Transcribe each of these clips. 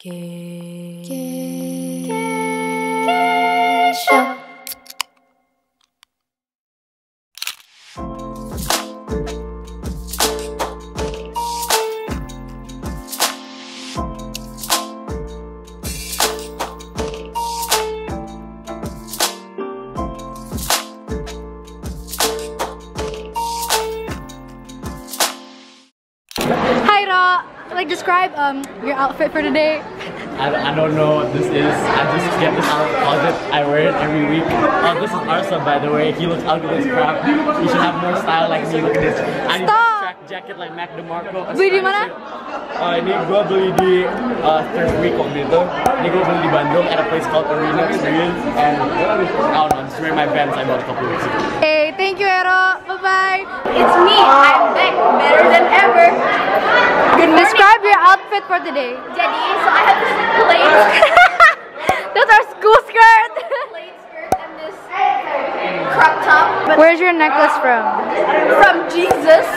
Gay. Show. Like, describe um your outfit for today. I, I don't know what this is. I just get this out of the closet. I wear it every week. Oh, this is Arsa, by the way. He looks ugly as crap. You should have more style like me. Look at this. I need Stop. track jacket like Mac DeMarco. Beli di mana? Uh, ini gue beli di uh, third week waktu itu. Ini gue beli di Bandung at a place called Arena Studios. And I don't know, just wearing my Vans I bought a couple weeks ago. Hey, thank you, Ero. Bye bye. It's me. I'm back better than ever. Good morning. Describe your outfit for today. Jadi, so I have this plain, That's our school skirt. skirt and this crop top. But Where's your necklace from? from Jesus.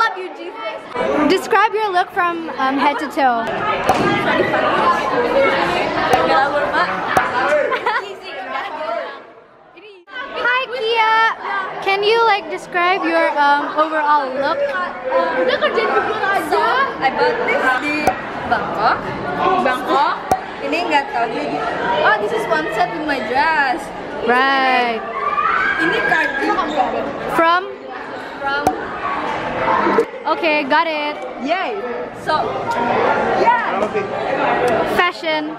Love you, Jesus. Describe your look from um, head to toe. Hi, Kia. Can you like describe your um, overall look? Udah kerjain bubur aja. I bought this di Bangkok. Bangkok. Ini nggak tahu jadi. Oh, this is one set with my dress. Right. Ini cardigan. From? From Okay, got it. Yay. So, yeah. Fashion.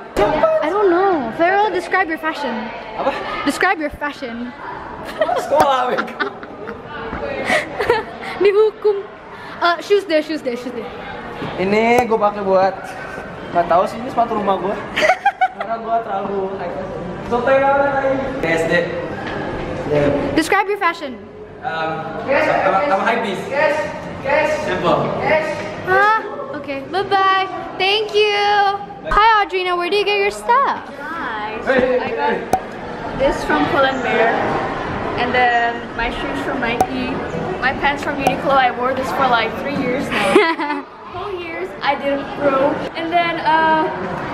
I don't know. Farrell, describe your fashion. Apa? Describe your fashion. Sekolah, Wek. Dihukum. Uh, shoes there, shoes there, shoes there. Ini gue pakai buat nggak tahu sih ini sepatu rumah gue. Karena gue terlalu sotoy lagi. SD. Describe your fashion. Um, sama, sama Hypebeast. Yes, yes. Simple. Ah, okay. Bye bye. Thank you. Hi, Audrina. Where do you get your stuff? Hi. Hey, I got this from Pull and Bear, and then my shoes from Nike, my pants from Uniqlo. I wore this for like three years now. Whole years I didn't grow, and then uh,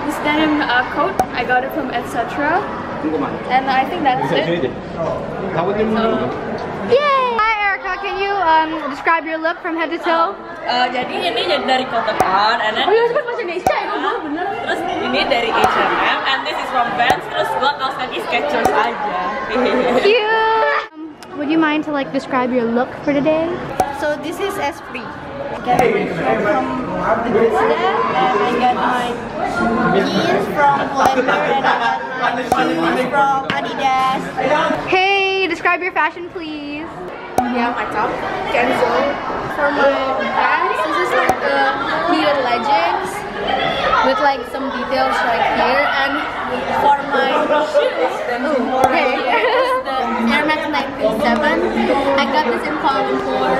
this denim uh, coat I got it from etc. And I think that's it. So, Yay! Hi, Erica. Can you um, describe your look from head to toe? Eh, jadi ini jadi dari Cotton On, and then oh iya, bahasa Indonesia ya, gue bener. terus ini dari H&M, and this is from Vans, terus gua kaos kaki Skechers aja. Cute. Would you mind to like describe your look for today? so this is Esprit. I got my shirt from the Guzda, and I got my jeans from Pull&Bear, I got my shoes from Adidas. Hey, describe your fashion, please. Yeah, my top, Kenzo. For my pants, this is like the knitted leggings with like some details right here. And for my shoes, oh, okay, the Air Max 97. I got this in Kuala Lumpur.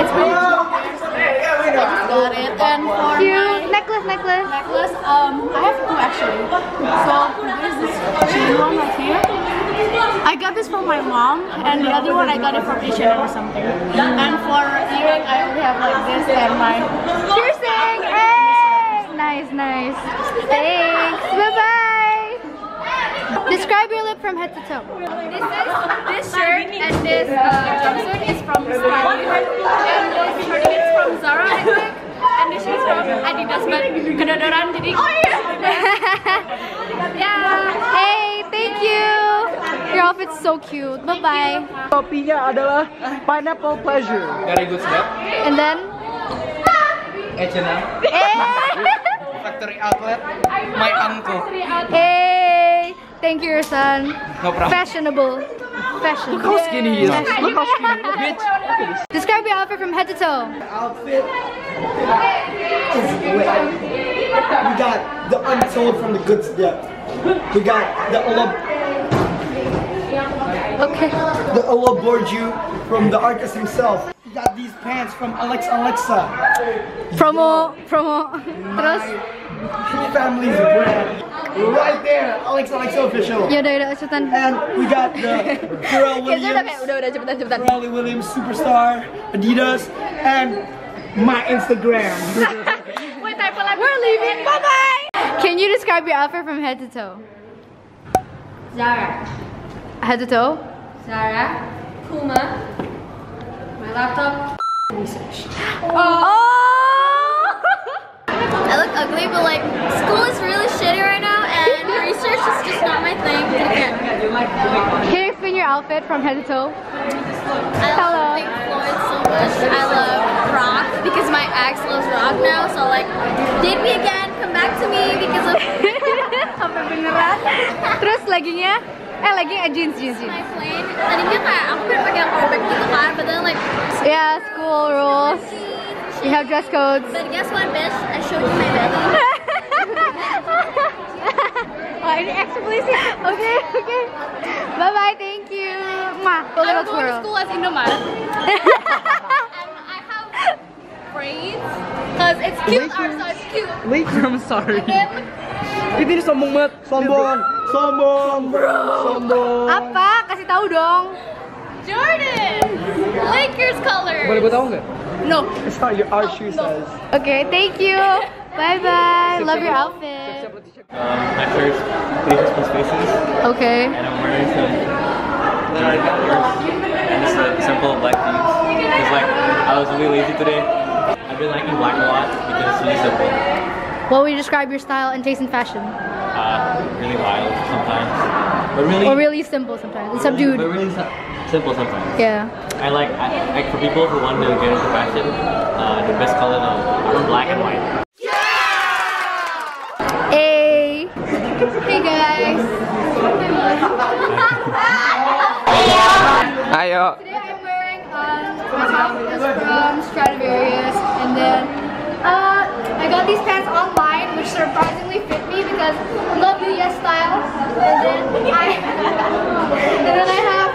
It's pretty cute. I just got it. And for Cute. Necklace, necklace. necklace, um, I have two actually. So there's this chain one right here. I got this from my mom, and the other one I got it from H&M or something. And for earring, I only have like this and my Piercing. Hey. Nice, nice. Thanks. Bye bye. Describe your look from head to toe. This is this shirt and this uh, jumpsuit is from Style, and this shirt is from Zara, I think. And this is from Adidas, but kedodoran jadi. Oh iya. yeah. Hey, thank you. Your outfit's so cute. Bye bye. Topinya adalah Pineapple Pleasure. Very good step. And then. H&M. Hey. Factory outlet. My uncle. hey. Thank you, your son. No problem. Fashionable. Fashion. Look how skinny he is. Look how skinny. Bitch. Describe your outfit from head to toe. outfit. We got the untold from the good step. We got the Allah, Okay. the Allah Borju from the artist himself. We got these pants from Alex Alexa. Promo, promo. Terus? My family's brand. Right there, Alex Alexa official. Ya udah, udah, cepetan. And we got the Pharrell Ya udah, udah, kayak Williams, udah, udah, cepetan, cepetan. Pharrell Williams superstar, Adidas, and my Instagram. Wait, typo lagi. We're leaving. Bye bye. Can you describe your outfit from head to toe? Zara. Head to toe? Zara. Puma. My laptop. Research. Oh! I look ugly, but like school is really shitty right now, and research is just not my thing. Can you explain your outfit from head to toe? I Hello. love Pink Floyd so much. I love rock because my ex loves rock now. So like, date me again, come back to me because of Sampai beneran. Terus leggingnya? Eh legging eh, jeans jeans jeans. my plane. Tadinya kayak aku pengen pakai overback gitu kan, but then like, Yeah, school rules. We have dress codes. but guess what, bitch? I showed you my belly. Wah ini eksplisit. Okay, okay. Bye bye, thank you. Mwah, a little twirl. as Indomaret. Um, I have braids because it's cute. Arsa, it's cute. I'm sorry. And Ini sombong banget. Sombong, sombong, sombong. Apa? Kasih tahu dong. Jordan, Lakers colors. Boleh gue tahu nggak? No. It's not your our shoe size. Okay, thank you. Bye bye. Love your outfit. Um, my first Places Plus Faces, Okay. and I'm wearing some Jordan Converse, and just a simple black jeans. Because like, I was really lazy today. I've been liking black a lot because it's really simple. What would you describe your style and taste in fashion? Uh, really wild sometimes, but really, Or really simple sometimes. And subdued. but really si- simple sometimes. Yeah. I like, I, like for people who want to get into fashion, uh, the best colors are, are black and white. Yeah! Hey. Hey guys. Ayo. Today I'm wearing um, my top is from Stradivarius, and then uh, I got these pants online, which surprisingly fit me because love you yes style. And then I and then I have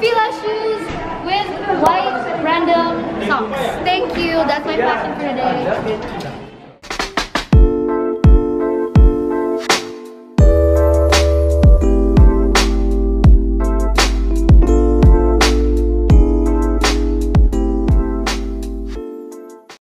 Fila shoes with white random socks. Thank you. That's my fashion for today.